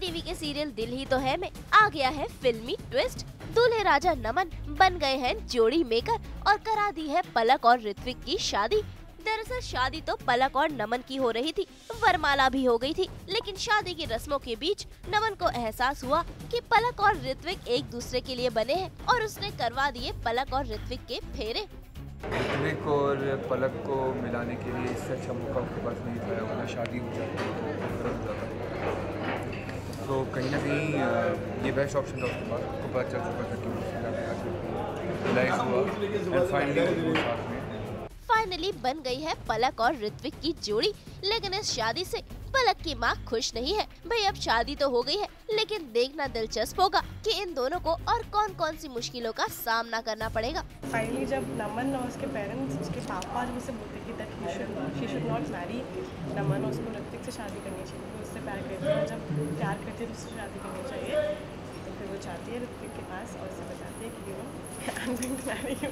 के सीरियल दिल ही तो है में आ गया है फिल्मी ट्विस्ट। दूल्हे राजा नमन बन गए हैं जोड़ी मेकर और करा दी है पलक और ऋत्विक की शादी। दरअसल शादी तो पलक और नमन की हो रही थी, वरमाला भी हो गई थी, लेकिन शादी की रस्मों के बीच नमन को एहसास हुआ कि पलक और ऋत्विक एक दूसरे के लिए बने हैं और उसने करवा दिए पलक और ऋत्विक के फेरे। ऋत्विक और पलक को मिलाने के लिए इससे अच्छा मौका उसके पास नहीं था शादी हो जाता। तो कहीं ना कहीं ये बेस्ट ऑप्शन था उसके पास। उसको पता चल चुका था कि फाइनली वो साथ में। फाइनली बन गई है पलक और ऋत्विक की जोड़ी। लेकिन इस शादी से पलक की माँ खुश नहीं है। भाई अब शादी तो हो गई है लेकिन देखना दिलचस्प होगा कि इन दोनों को और कौन कौन सी मुश्किलों का सामना करना पड़ेगा। फाइनली जब नमन और उसके पेरेंट्स उसके पापा जब उसे बोलते कि that he should not marry Naman और उसको ऋतिक से शादी करनी चाहिए। उससे प्यार करती है। जब प्यार तो उससे शादी करनी चाहिए। तो फिर वो चाहती है ऋतिक के पास और उसे बताती है कि वो no I am going to marry you